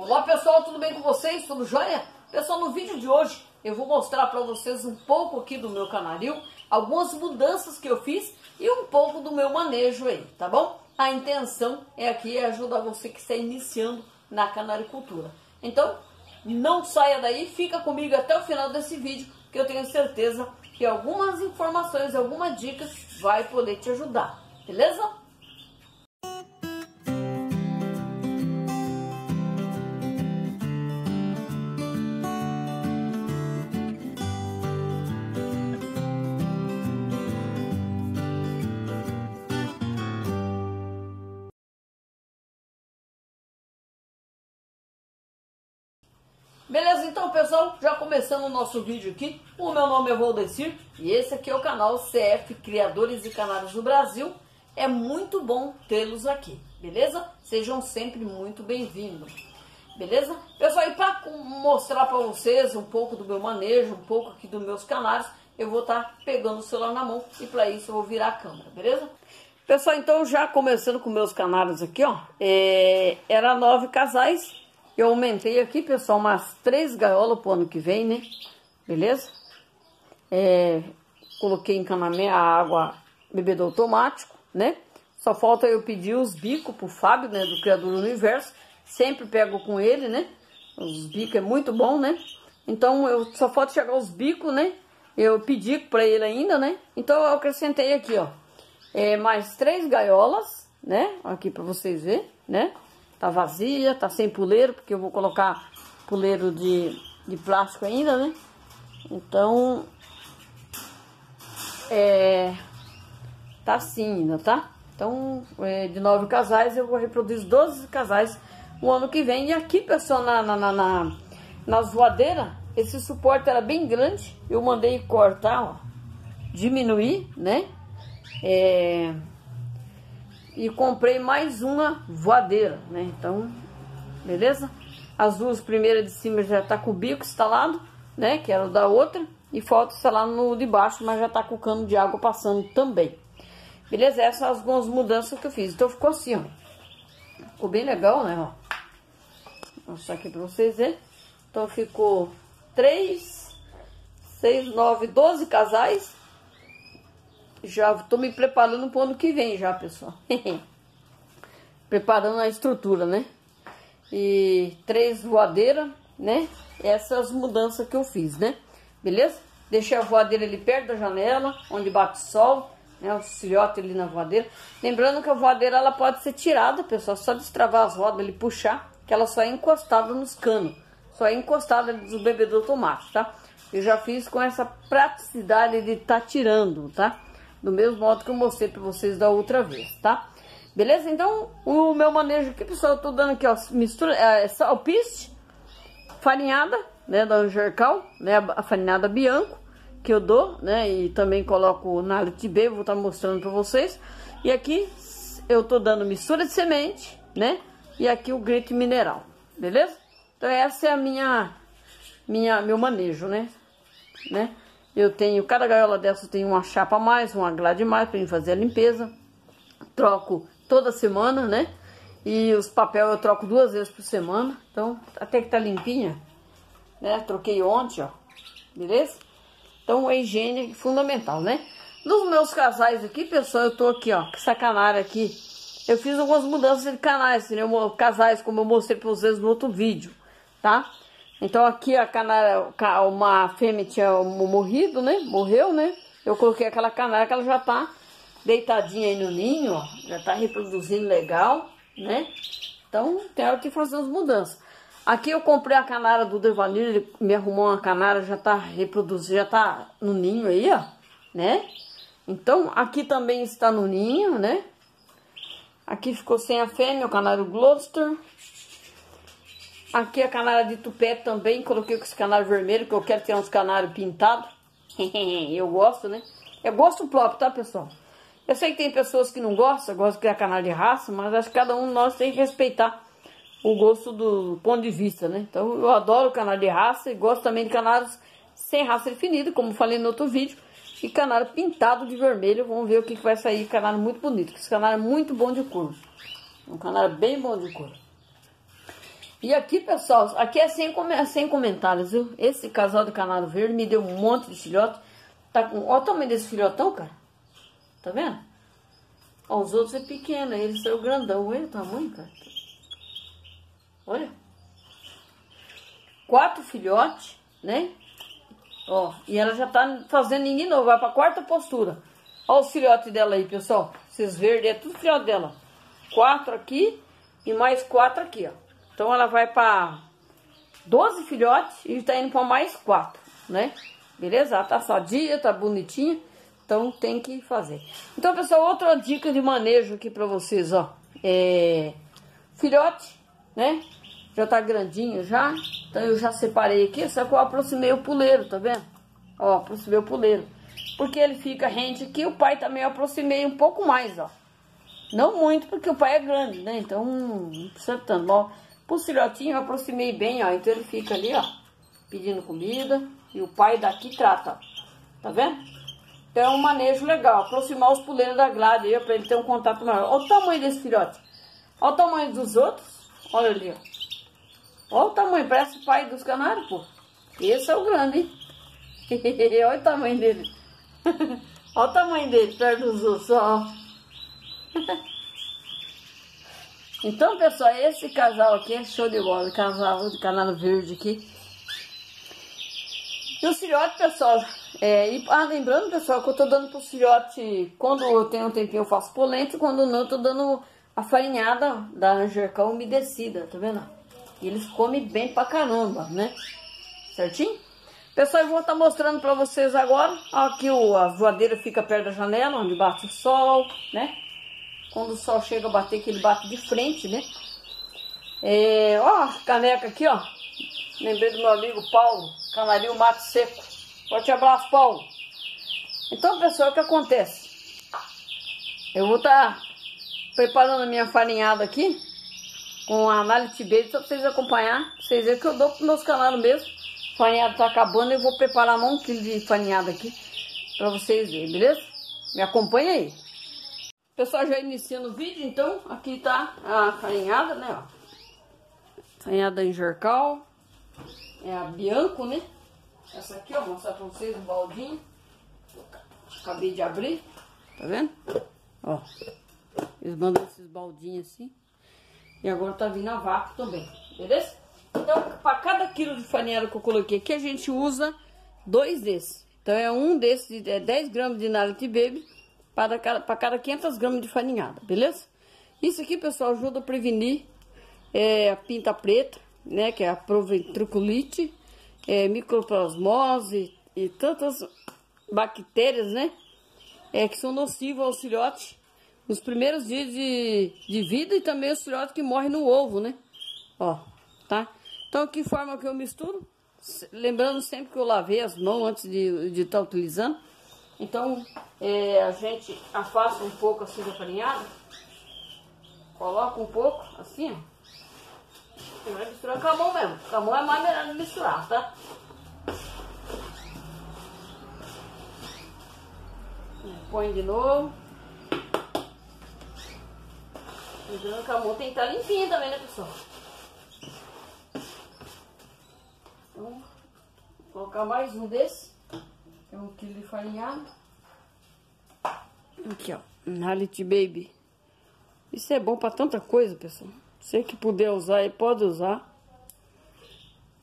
Olá pessoal, tudo bem com vocês? Tudo jóia? Pessoal, no vídeo de hoje eu vou mostrar para vocês um pouco aqui do meu canaril, algumas mudanças que eu fiz e um pouco do meu manejo aí, tá bom? A intenção é aqui ajudar você que está iniciando na canaricultura. Então, não saia daí, fica comigo até o final desse vídeo, que eu tenho certeza que algumas informações, algumas dicas vai poder te ajudar, beleza? Beleza, então pessoal, já começando o nosso vídeo aqui, o meu nome é Valdecir e esse aqui é o canal CF Criadores e Canários do Brasil. É muito bom tê-los aqui, beleza? Sejam sempre muito bem-vindos, beleza? Pessoal, e para mostrar para vocês um pouco do meu manejo, um pouco aqui dos meus canários, eu vou estar tá pegando o celular na mão e para isso eu vou virar a câmera, beleza? Pessoal, então já começando com meus canários aqui, ó, é, era nove casais eu aumentei aqui, pessoal, umas três gaiolas pro ano que vem, né? Beleza? É, coloquei encanamento, a água bebedouro automático, né? Só falta eu pedir os bicos pro Fábio, né? Do Criador do Universo. Sempre pego com ele, né? Os bicos é muito bom, né? Então, eu só falta chegar os bicos, né? Eu pedi pra ele ainda, né? Então, eu acrescentei aqui, ó. É, mais três gaiolas, né? Aqui pra vocês verem, né? Tá vazia, tá sem puleiro, porque eu vou colocar puleiro de, de plástico ainda, né? Então, é, tá assim ainda, tá? Então, é, de nove casais, eu vou reproduzir 12 casais o ano que vem. E aqui, pessoal, na, na, na, na nas voadeiras, esse suporte era bem grande. Eu mandei cortar, ó, diminuir, né? É, e comprei mais uma voadeira, né? Então, beleza? As duas primeiras de cima já tá com o bico instalado, né? Que era o da outra. E falta instalar no de baixo, mas já tá com o cano de água passando também. Beleza? Essas são algumas mudanças que eu fiz. Então ficou assim, ó. Ficou bem legal, né? Ó. Vou mostrar aqui pra vocês verem. Então ficou 3, 6, 9, 12 casais já estou me preparando para o ano que vem já, pessoal. preparando a estrutura, né? E três voadeiras, né? Essas mudanças que eu fiz, né? Beleza? Deixei a voadeira ali perto da janela, onde bate sol, né? O filhote ali na voadeira. Lembrando que a voadeira ela pode ser tirada, pessoal, só destravar as rodas ali, puxar, que ela só é encostada nos canos. Só é encostada do bebedouro automático, tá? Eu já fiz com essa praticidade de estar tá tirando, tá? Do mesmo modo que eu mostrei para vocês da outra vez, tá? Beleza? Então, o meu manejo aqui, pessoal, eu tô dando aqui, ó, mistura, é, salpiste, farinhada, né, da Angercal, né, a farinhada Bianco, que eu dou, né, e também coloco na B, vou estar tá mostrando para vocês. E aqui eu tô dando mistura de semente, né, e aqui o grito mineral, beleza? Então, essa é a minha, minha, meu manejo, né, né? Eu tenho, cada gaiola dessa tem uma chapa a mais, uma grade mais para fazer a limpeza. Troco toda semana, né? E os papel eu troco duas vezes por semana. Então, até que tá limpinha, né? Troquei ontem, ó. Beleza? Então, a higiene é fundamental, né? Nos meus casais aqui, pessoal, eu tô aqui, ó, essa canária aqui. Eu fiz algumas mudanças de canais, né? casais, como eu mostrei para vocês no outro vídeo, tá? Então aqui a canária, uma fêmea tinha morrido, né? Morreu, né? Eu coloquei aquela canária que ela já tá deitadinha aí no ninho, ó. Já tá reproduzindo legal, né? Então tem hora que fazer as mudanças. Aqui eu comprei a canária do Devanir, ele me arrumou uma canária, já tá reproduzindo, já tá no ninho aí, ó, né? Então aqui também está no ninho, né? Aqui ficou sem a fêmea, o canário Gloucester. Aqui a canária de tupé também, coloquei com esse canário vermelho, que eu quero ter uns canários pintados. eu gosto, né? Eu gosto próprio, tá, pessoal? Eu sei que tem pessoas que não gostam, gostam de criar canário de raça, mas acho que cada um de nós tem que respeitar o gosto do ponto de vista, né? Então eu adoro canário de raça e gosto também de canários sem raça definida, como falei no outro vídeo. E canário pintado de vermelho, vamos ver o que, que vai sair. Canário muito bonito, esse canário é muito bom de cor. Um canário bem bom de cor. E aqui, pessoal, aqui é sem, sem comentários, viu? Esse casal de canado verde me deu um monte de filhote. Tá com... Olha o tamanho desse filhotão, cara. Tá vendo? Ó, os outros é pequeno, eles são grandão. Olha o tamanho, cara. Olha. Quatro filhotes, né? Ó, e ela já tá fazendo ninho novo, vai pra quarta postura. Ó os filhotes dela aí, pessoal. Esses verdes é tudo filhote dela. Quatro aqui e mais quatro aqui, ó. Então ela vai pra 12 filhotes e tá indo pra mais quatro, né? Beleza? Ela tá sadia, tá bonitinha. Então tem que fazer. Então, pessoal, outra dica de manejo aqui pra vocês, ó. É... Filhote, né? Já tá grandinho já. Então eu já separei aqui, só que eu aproximei o puleiro, tá vendo? Ó, aproximei o puleiro. Porque ele fica rente aqui, o pai também eu aproximei um pouco mais, ó. Não muito, porque o pai é grande, né? Então, não precisa tanto. Ó, pro filhotinho eu aproximei bem, ó. Então ele fica ali, ó, pedindo comida. E o pai daqui trata, ó. Tá vendo? Então é um manejo legal, aproximar os puleiros da grade aí, para ele ter um contato maior. Olha o tamanho desse filhote. Olha o tamanho dos outros. Olha ali, ó. Olha o tamanho, parece o pai dos canários, pô. Esse é o grande, hein? Olha o tamanho dele. Olha o tamanho dele perto dos outros, ó. Então, pessoal, esse casal aqui é show de bola. Casal de canal verde aqui. E o filhote, pessoal, é, e, ah, lembrando, pessoal, que eu tô dando pro filhote, quando eu tenho um tempinho eu faço polenta, quando não eu tô dando a farinhada da anjercal umedecida, tá vendo? E eles comem bem pra caramba, né? Certinho? Pessoal, eu vou estar tá mostrando pra vocês agora, aqui o, a voadeira fica perto da janela, onde bate o sol, né? Quando o sol chega a bater, que ele bate de frente, né? É, ó, caneca aqui, ó. Lembrei do meu amigo Paulo, canarinho mato seco. Forte abraço, Paulo. Então, pessoal, o que acontece? Eu vou estar tá preparando a minha farinhada aqui com a análise base só para vocês acompanhar. Vocês verem que eu dou para meus canais mesmo. Farinhada tá acabando, eu vou preparar um quilo de farinhada aqui para vocês verem, beleza? Me acompanha aí. Pessoal, já iniciando o vídeo, então, aqui tá a farinhada, né, ó. Farinhada em jercal. É a Bianco, né? Essa aqui, ó, vou mostrar pra vocês o baldinho. Acabei de abrir, tá vendo? Ó, eles mandam esses baldinhos assim. E agora tá vindo a vácuo também, beleza? Então, para cada quilo de farinha que eu coloquei aqui, a gente usa dois desses. Então, é um desses, é 10 gramas de Nality Baby para cada, para cada 500 gramas de farinhada, beleza? Isso aqui, pessoal, ajuda a prevenir é, a pinta preta, né, que é a proventriculite é, microplasmose e tantas bactérias, né? É, que são nocivas aos filhotes nos primeiros dias de, de vida e também os filhotes que morrem no ovo, né? Ó, tá? Então, que forma que eu misturo? Lembrando sempre que eu lavei as mãos antes de estar tá utilizando. Então, é, a gente afasta um pouco assim da farinhada. Coloca um pouco, assim, ó. Você vai misturar com a mão mesmo. Com a mão é mais melhor misturar, tá? Põe de novo. Misturando com a mão tem que estar limpinha também, né, pessoal? Então, vou colocar mais um desse. Um quilo de farinhado. Aqui, ó. Reality Baby. Isso é bom pra tanta coisa, pessoal. Você que puder usar aí, pode usar.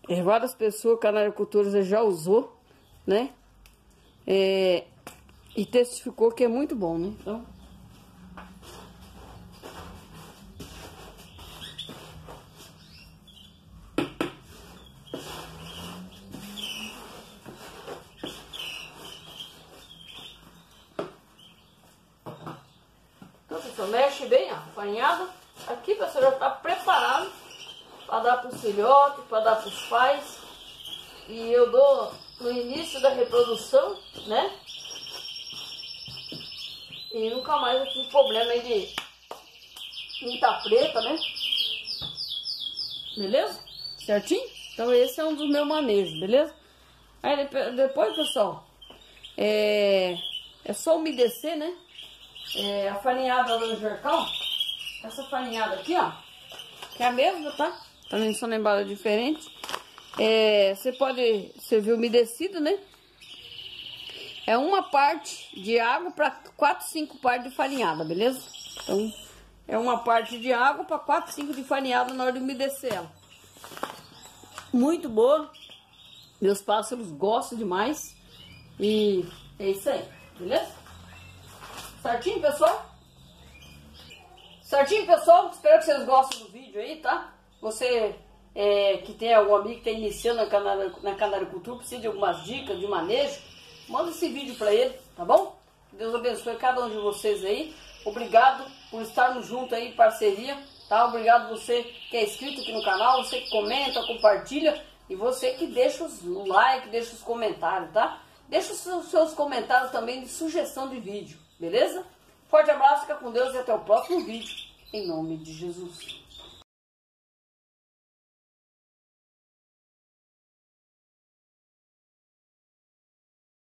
É, várias pessoas, canaricultores já usou, né? É, e testificou que é muito bom, né? Então... Então, pessoal, mexe bem, ó, farinhada. Aqui você já está preparado para dar para os filhotes, para dar para os pais. E eu dou no início da reprodução, né? E nunca mais eu tive problema aí de tinta preta, né? Beleza? Certinho? Então esse é um dos meus manejos, beleza? Aí depois, pessoal, é, é só umedecer, né? É, a farinhada do jercão essa farinhada aqui, ó, que é a mesma, tá? Tá vendo? Só na embalagem diferente. É, você pode servir umedecido, né? É uma parte de água para 4, 5 partes de farinhada, beleza? Então, é uma parte de água para 4, 5 de farinhada na hora de umedecer ela. Muito boa. Meus pássaros gostam demais. E é isso aí, beleza? Certinho, pessoal? Certinho, pessoal? Espero que vocês gostem do vídeo aí, tá? Você é, que tem algum amigo que está iniciando na, canar, na canaricultura, precisa de algumas dicas de manejo, manda esse vídeo para ele, tá bom? Deus abençoe cada um de vocês aí. Obrigado por estarmos juntos aí em parceria, tá? Obrigado você que é inscrito aqui no canal, você que comenta, compartilha e você que deixa os like, deixa os comentários, tá? Deixa os seus comentários também de sugestão de vídeo, beleza? Forte abraço, fica com Deus e até o próximo vídeo. Em nome de Jesus.